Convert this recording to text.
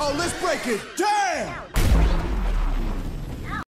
Oh, let's break it down!